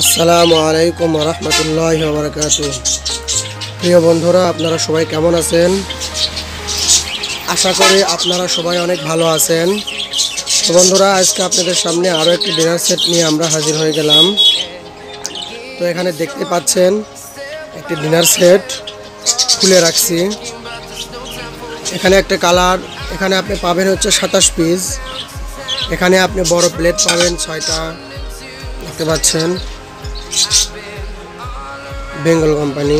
আসসালামু আলাইকুম রহমতুল্লাহ বরকাত প্রিয় বন্ধুরা, আপনারা সবাই কেমন আছেন? আশা করি আপনারা সবাই অনেক ভালো আছেন। তো বন্ধুরা, আজকে আপনাদের সামনে আরও একটি ডিনার সেট নিয়ে আমরা হাজির হয়ে গেলাম। তো এখানে দেখতে পাচ্ছেন, একটি ডিনার সেট খুলে রাখছি। এখানে একটা কালার এখানে আপনি পাবেন হচ্ছে সাতাশ পিস এখানে আপনি বড় প্লেট পাবেন ছয়টা। দেখতে পাচ্ছেন। বেঙ্গল কোম্পানি।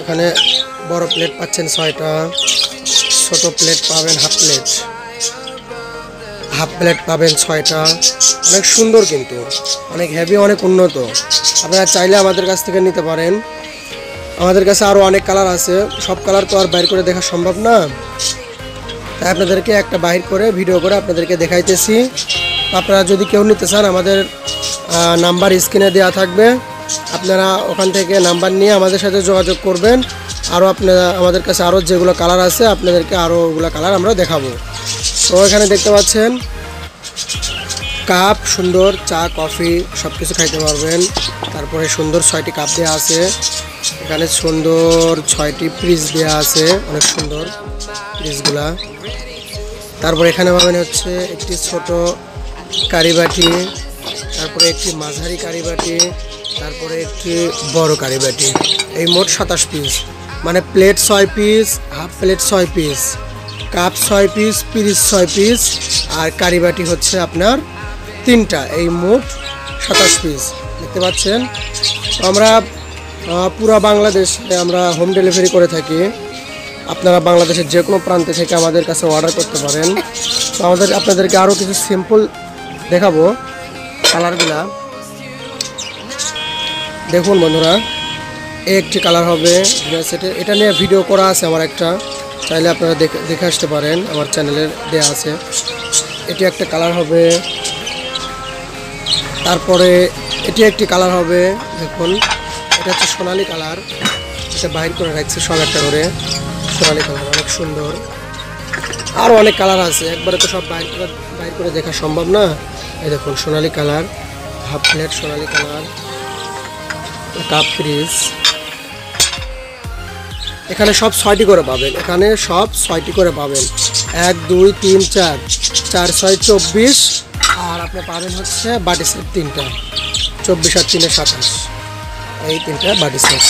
এখানে বড় প্লেট পাচ্ছেন ছয়টা। ছোট প্লেট পাবেন হাফ প্লেট হাফ প্লেট পাবেন ছয়টা। অনেক সুন্দর কিন্তু। অনেক হেভি অনেক উন্নত। আপনারা চাইলে আমাদের কাছ থেকে নিতে পারেন। আমাদের কাছে আরও অনেক কালার আছে। সব কালার তো আর বাইর করে দেখা সম্ভব না। তাই আপনাদেরকে একটা বাইর করে ভিডিও করে আপনাদেরকে দেখাইতেছি। আপনারা যদি কেউ নিতে চান, আমাদের নাম্বার স্ক্রিনে দেওয়া থাকবে। আপনারা ওখান থেকে নাম্বার নিয়ে আমাদের সাথে যোগাযোগ করবেন। আরও আপনারা আমাদের কাছে আরও যেগুলো কালার আছে, আপনাদেরকে আরও ওগুলো কালার আমরা দেখাবো। তো এখানে দেখতে পাচ্ছেন, কাপ, সুন্দর চা, কফি সব কিছু খাইতে পারবেন। তারপরে সুন্দর ছয়টি কাপ দেওয়া আছে। এখানে সুন্দর ছয়টি ফ্রিজ দেওয়া আছে। অনেক সুন্দর ফ্রিজগুলা। তারপর এখানে পাবেন হচ্ছে একটি ছোট কারিবাটি, তারপরে একটি মাঝারি কারিবাটি, তারপরে একটি বড় কারিবাটি। এই মোট সাতাশ পিস মানে প্লেট ছয় পিস হাফ প্লেট ছয় পিস কাপ ছয় পিস পিরিস ছয় পিস আর কারিবাটি হচ্ছে আপনার তিনটা। এই মোট সাতাশ পিস দেখতে পাচ্ছেন? আমরা পুরা বাংলাদেশে আমরা হোম ডেলিভারি করে থাকি। আপনারা বাংলাদেশের যে কোনো প্রান্তে থেকে আমাদের কাছে অর্ডার করতে পারেন। তো আমাদের, আপনাদেরকে আরও কিছু সিম্পল দেখাবো কালারগুলা। দেখুন বন্ধুরা একটি কালার হবে সেটে এটা নিয়ে ভিডিও করা আছে আমার একটা। চাইলে আপনারা দেখে দেখে আসতে পারেন, আমার চ্যানেলের দেয়া আছে। এটি একটা কালার হবে, তারপরে এটি একটি কালার হবে, দেখুন, এটা হচ্ছে সোনালি কালার। এটা বাইর করে রাখছি সব একটা করে। কালার অনেক সুন্দর। আরও অনেক কালার আছে, একবারে তো সব বাইর করে বাইর করে দেখা সম্ভব না। এই দেখুন, সোনালি কালার, হাফ প্লেট সোনালি কালার, কাপ ফ্রিজ। এখানে সব ছয়টি করে পাবেন, এখানে সব ছয়টি করে পাবেন। এক, দুই, তিন, চার। চার, ছয়, চব্বিশ। আর আপনি পাবেন হচ্ছে বাটি সেট তিনটা, চব্বিশ আর তিনে সাতাশ। এই তিনটা বাটি সেট।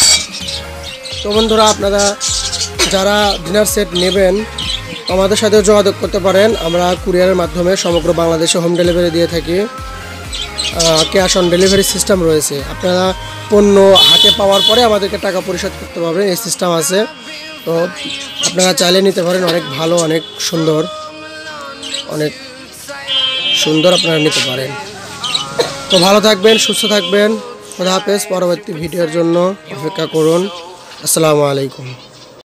তো বন্ধুরা, আপনারা যারা ডিনার সেট নেবেন, আমাদের সাথে যোগাযোগ করতে পারেন। আমরা কুরিয়ারের মাধ্যমে সমগ্র বাংলাদেশে হোম ডেলিভারি দিয়ে থাকি। ক্যাশ অন ডেলিভারি সিস্টেম রয়েছে। আপনারা পণ্য হাতে পাওয়ার পরে আমাদেরকে টাকা পরিশোধ করতে পারবেন, এই সিস্টেম আছে। তো আপনারা চাইলে নিতে পারেন, অনেক ভালো, অনেক সুন্দর অনেক সুন্দর আপনারা নিতে পারেন। তো ভালো থাকবেন, সুস্থ থাকবেন। খোদা হাফেজ, পরবর্তী ভিডিওর জন্য অপেক্ষা করুন। আসসালামু আলাইকুম।